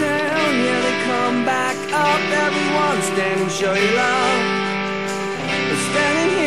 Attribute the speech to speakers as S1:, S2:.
S1: down, yeah, they come back up. Everyone standing, show your love. They're